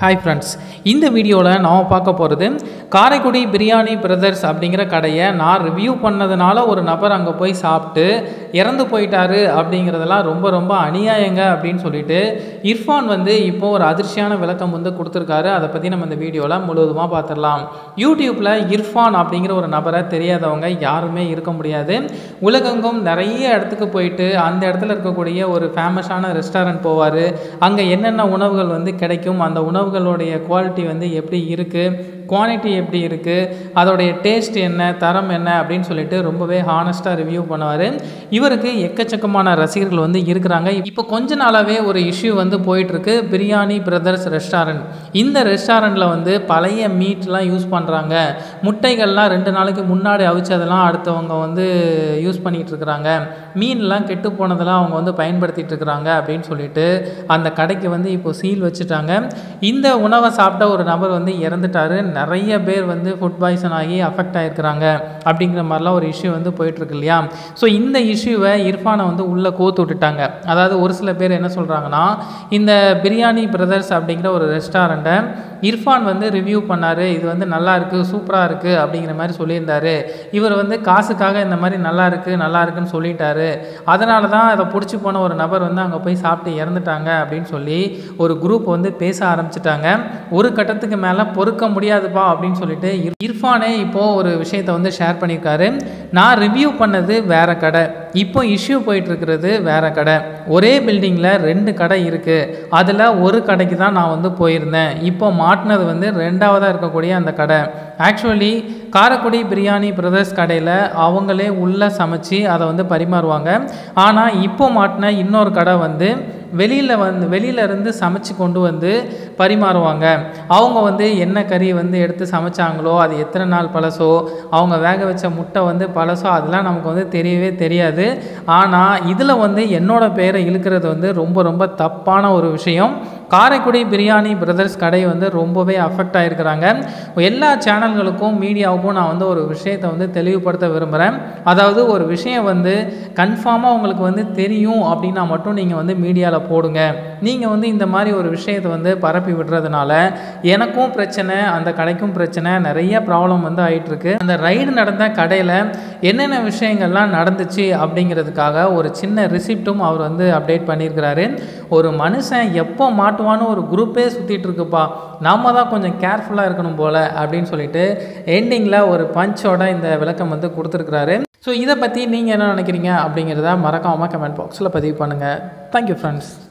Hi friends இந்த வீடியோவில் நாம் பார்க்க போகிறது காரைக்குடி பிரியாணி பிரதர்ஸ் அப்படிங்கிற கடையை நான் ரிவ்யூ பண்ணதுனால ஒரு நபர் அங்கே போய் சாப்பிட்டு இறந்து போயிட்டாரு அப்படிங்கிறதெல்லாம் ரொம்ப ரொம்ப அநியாயங்க அப்படின்னு சொல்லிட்டு இர்ஃபான் வந்து இப்போ ஒரு அதிர்ச்சியான விளக்கம் வந்து கொடுத்துருக்காரு. அதை பற்றி நம்ம இந்த வீடியோவில் முழுவதுமாக பார்த்துடலாம். யூடியூப்பில் இர்ஃபான் அப்படிங்கிற ஒரு நபரை தெரியாதவங்க யாருமே இருக்க முடியாது. உலகெங்கும் நிறைய இடத்துக்கு போயிட்டு அந்த இடத்துல இருக்கக்கூடிய ஒரு ஃபேமஸான ரெஸ்டாரண்ட் போவார். அங்கே என்னென்ன உணவுகள் வந்து கிடைக்கும்? அந்த உணவு உணவுகளுடைய குவாலிட்டி வந்து எப்படி இருக்குது குவான்டிட்டி எப்படி இருக்குது அதோடைய டேஸ்ட் என்ன தரம் என்ன அப்படின்னு சொல்லிட்டு ரொம்பவே ஹானஸ்ட்டாக ரிவ்யூ பண்ணுவார். இவருக்கு எக்கச்சக்கமான ரசிகர்கள் வந்து இருக்கிறாங்க. இப்போ கொஞ்ச நாளாகவே ஒரு இஷ்யூ வந்து போயிட்டுருக்கு. பிரியாணி பிரதர்ஸ் ரெஸ்டாரண்ட் இந்த ரெஸ்டாரண்ட்டில் வந்து பழைய மீட்லாம் யூஸ் பண்ணுறாங்க முட்டைகள்லாம் ரெண்டு நாளைக்கு முன்னாடி அவிச்சதெல்லாம் அடுத்தவங்க வந்து யூஸ் பண்ணிகிட்டு இருக்கிறாங்க. மீன்லாம் கெட்டு போனதெல்லாம் அவங்க வந்து பயன்படுத்திகிட்டு இருக்கிறாங்க அப்படின்னு சொல்லிட்டு அந்த கடைக்கு வந்து இப்போ சீல் வச்சுட்டாங்க. இந்த உணவை சாப்பிட்ட ஒரு நபர் வந்து இறந்துட்டாரு. நிறைய பேர் வந்து ஃபுட் பாய்சன் ஆகி அஃபெக்ட் ஆகிருக்கிறாங்க அப்படிங்கிற மாதிரிலாம் ஒரு இஷ்யூ வந்து போயிட்டுருக்கு இல்லையா ஸோ இந்த இஷ்யூவை இர்ஃபானை வந்து உள்ளே கோத்து விட்டுட்டாங்க. அதாவது ஒரு சில பேர் என்ன சொல்கிறாங்கன்னா இந்த பிரியாணி பிரதர்ஸ் அப்படிங்கிற ஒரு ரெஸ்டாரண்ட்டை இர்ஃபான் வந்து ரிவ்யூ பண்ணார். இது வந்து நல்லா இருக்குது சூப்பராக இருக்குது அப்படிங்கிற மாதிரி சொல்லியிருந்தார். இவர் வந்து காசுக்காக இந்த மாதிரி நல்லா இருக்குது நல்லா இருக்குன்னு சொல்லிட்டாரு. அதனால தான் அதை பிடிச்சி போன ஒரு நபர் வந்து அங்கே போய் சாப்பிட்டு இறந்துட்டாங்க அப்படின்னு சொல்லி ஒரு குரூப் வந்து பேச ஆரம்பிச்சிட்டாங்க. ஒரு கட்டத்துக்கு மேலே பொறுக்க முடியாத முடியாதுப்பா அப்படின்னு சொல்லிட்டு இர்ஃபானே இப்போது ஒரு விஷயத்தை வந்து ஷேர் பண்ணியிருக்காரு. நான் ரிவ்யூ பண்ணது வேறு கடை. இப்போ இஷ்யூ போயிட்டு இருக்கிறது கடை. ஒரே பில்டிங்கில் ரெண்டு கடை இருக்குது அதில் ஒரு கடைக்கு தான் நான் வந்து போயிருந்தேன். இப்போ மாட்டினது வந்து ரெண்டாவதாக இருக்கக்கூடிய அந்த கடை. ஆக்சுவலி காரைக்குடி பிரியாணி பிரதர்ஸ் கடையில் அவங்களே உள்ளே சமைச்சு அதை வந்து பரிமாறுவாங்க. ஆனால் இப்போ மாட்டின இன்னொரு கடை வந்து வெளியில் வந்து வெளியில இருந்து சமைச்சு கொண்டு வந்து பரிமாறுவாங்க. அவங்க வந்து என்ன கறி வந்து எடுத்து சமைச்சாங்களோ அது எத்தனை நாள் பழசோ அவங்க வேக வச்ச முட்டை வந்து பழசோ அதெல்லாம் நமக்கு வந்து தெரியவே தெரியாது. ஆனால் இதில் வந்து என்னோட பேரை இழுக்கிறது வந்து ரொம்ப ரொம்ப தப்பான ஒரு விஷயம். காரைக்குடி பிரியாணி பிரதர்ஸ் கடை வந்து ரொம்பவே அஃபெக்ட் ஆகிருக்கிறாங்க எல்லா சேனல்களுக்கும் மீடியாவுக்கும் நான் வந்து ஒரு விஷயத்தை வந்து தெளிவுபடுத்த விரும்புகிறேன் அதாவது ஒரு விஷயம் வந்து கன்ஃபார்மாக உங்களுக்கு வந்து தெரியும் அப்படின்னா மட்டும் நீங்கள் வந்து மீடியாவில் போடுங்க. நீங்கள் வந்து இந்த மாதிரி ஒரு விஷயத்தை வந்து பரப்பி விடுறதுனால எனக்கும் பிரச்சனை அந்த கடைக்கும் பிரச்சனை நிறைய ப்ராப்ளம் வந்து ஆகிட்டுருக்கு அந்த ரைடு நடந்த கடையில் என்னென்ன விஷயங்கள்லாம் நடந்துச்சு அப்படிங்கிறதுக்காக ஒரு சின்ன ரிசிப்ட்டும் அவர் வந்து அப்டேட் பண்ணியிருக்கிறாரு. ஒரு மனுஷன் எப்போ மாட்டுவான்னு ஒரு குரூப்பே சுற்றிட்டு இருக்குப்பா. நாம தான் கொஞ்சம் கேர்ஃபுல்லாக இருக்கணும் போல் அப்படின்னு சொல்லிட்டு எண்டிங்கில் ஒரு பஞ்சோட இந்த விளக்கம் வந்து கொடுத்துருக்குறாரு. ஸோ இதை பற்றி நீங்கள் என்ன நினைக்கிறீங்க அப்படிங்கிறத மறக்காமல் கமெண்ட் பாக்ஸில் பதிவு பண்ணுங்கள் தேங்க்யூ ஃப்ரெண்ட்ஸ்